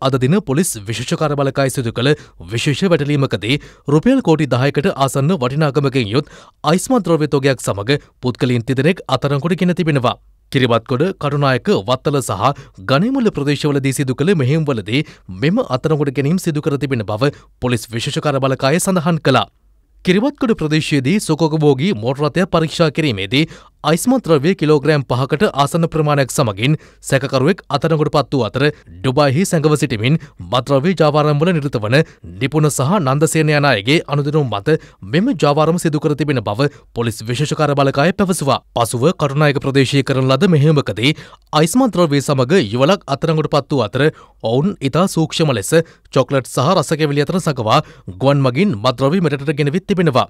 අද දින පොලිස් විශේෂකාර බලකාය සිදු කළ විශේෂ වැටලීමකදී රුපියල් කෝටි දහයකට ආසන්න වටිනාගමකින් යුත් අයිස්මත් ද්‍රව්‍ය තොගයක් සමග පුද්ගලයන් තිදෙනෙක් අතරංකොට ගෙන තිබෙනවා. කිරිබත්කොඩ කටුනායක වත්තල සහ ගනිමුල්ල ප්‍රදේශවලදී සිදු කළ මෙහෙම්වලදී මෙම අතරගොඩ ගැනීම් සිදුකර තිබෙන බව පොලිස් විශේෂකර බලකාය සඳහන් කළා. කිරිවත්කොඩ ප්‍රදේශයේදී සොකෝගබෝගී මෝටරතය පරීක්ෂා කිරීමේදී අයිස්මත්‍රවය කිලෝග්‍රෑම් පහකට ආසන ප්‍රමාණයක් සමගින් සැකරුවෙක් අතනකොට පත් වූ අතර ඩුබයිහි සැඟව සිටිමින් මත්‍රවී ජාවාරම්වල නිරත වන නිපුණ සහ නන්දසේන යන අයගේ අනුදනුම් මත මෙම ජාවාරම සිදුකර තිබෙන බව පොලිස් විශේෂකාර බලකාය පැවසවා. පසුව කටුනායක ප්‍රදේශය කරන ලද මෙහෙමකදී අයිස්මන්ත්‍රවය සමග යුවලක් අතරඟට පත් වූ අතර ඔවුන් ඉතා සූක්ෂම ලෙස චොක්ලට් සහ රසකැවිලි අතර සකවා ගුවන් මගින් මද්‍රවී මෙටට ගෙනවිත් තිබෙනවා.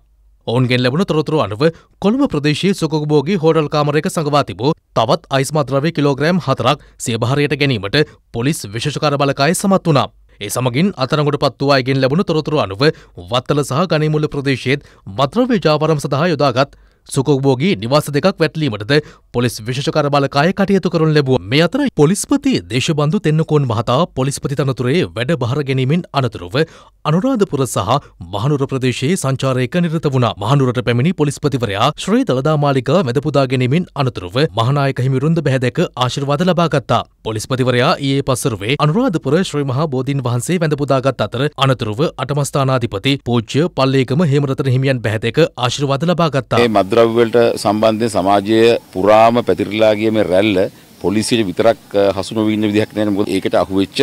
ඔවුන්ගෙන් ලැබුණ තොරතුරු අනුව කොළඹ ප්‍රදේශයේ සුකෝබෝගී හෝටල් කාමරයක සඟවා තිබූ තවත් අයිස්මද්‍රව්‍ය කිලෝග්‍රෑම් හතරක් සියභාරයට ගැනීමට පොලිස් විශේෂකාර බලකාය සමත් වුණා. ඒ සමගින් අතරගොට පත් වූ අයගෙන් ලැබුණු තොරතුරු අනුව වත්තල සහ ගනිමුල්ල ප්‍රදේශයේත් මද්‍රව්‍ය ජාවාරම් සඳහා යොදාගත් සුකෝබෝගී නිවාස දෙකක් වැටලීමටද පොලිස් විශෂකර බලකාය කටයුතු කරන ලැබුව මේ අතර පොලිස්පති දේශබන්ධු තෙන්නකෝන් මහතා පොලිස්පති තනතුරේ වැඩ බහර ගැනීමෙන් අනතුරුව අනුරාධපුර සහ මහනුර ප්‍රදේශයේ සංචාරයක නිරත වුණා. මහනුරට පැමිණි පොලිස්පතිවරයා ශ්‍රී දළදා මාලිකා මැදපුදා ගැනීමෙන් අනතුරුව මහනායක හිමිරුන්ද බැහැදැක ආශිර්වාද ලබාගත්තා පොලිස්පතිවරයා ඊයේ පස්සරුවේ අනුරාධපුර ශ්‍රී මහා බෝධීන් වහන්සේ වැඳපුදාගත් අතර අනතුරුව අටමස්ථානාධිපති පූජ්‍ය පල්ලේකම හේමරතන හිමියන් බැහැදැක ආශිර්වාද ලබාගත්තා මද්‍රව්‍යවලට සම්බන්ධයෙන් සමාජය පුරාම පැතිරිලා ගිය මේ රැල්ල පොලිසියට විතරක් හසු නොවී ඉන්න විදිහක් නැහැ මොකද ඒකට අහුවෙච්ච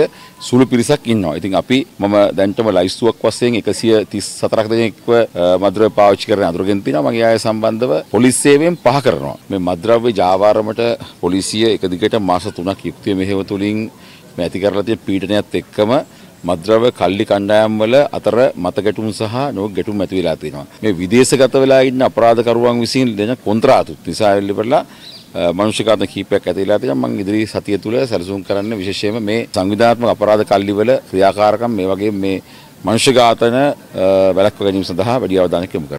සුළු පිරිසක් ඉන්නවා. ඉතින් අපි මම දැන්ටම ලයිස්තුවක් වශයෙන් 134ක දෙනෙක්ව මද්‍රව්‍ය පාවිච්චි කරන අඳුරගෙන තිනවා. මගේ අය සම්බන්ධව පොලිස් සේවයෙන් පහ කරනවා. මේ මද්‍රව්‍ය ජාවාරමට පොලිසිය එක දිගට මාස 3ක් යුක්තිය මෙහෙව තුලින් මේ ඇති කරලා තියෙන පීඩනයත් එක්කම මද්‍රව්‍ය කල්ලි කණ්ඩායම් වල අතර මත ගැටුම් සහ නොක් ගැටුම් ඇති වෙලා තියෙනවා. මේ විදේශගත වෙලා ඉන්න අපරාධකරුවන් විසින් දෙන කොන්ත්‍රාතුත් නිසා එල්ලපලා මනුෂ්‍යකාරණ කීපයක් ඇති වෙලා තියෙනවා. මම ඉදිරි සතිය තුල සැලසුම් කරන්න විශේෂයෙන්ම මේ සංවිධාත්මක අපරාධ කල්ලි වල ක්‍රියාකාරකම් මේ වගේ මේ මනුෂ්‍ය ඝාතන වැළැක්ව ගැනීම සඳහා වැඩි අවධානයක් යොමු කරනවා.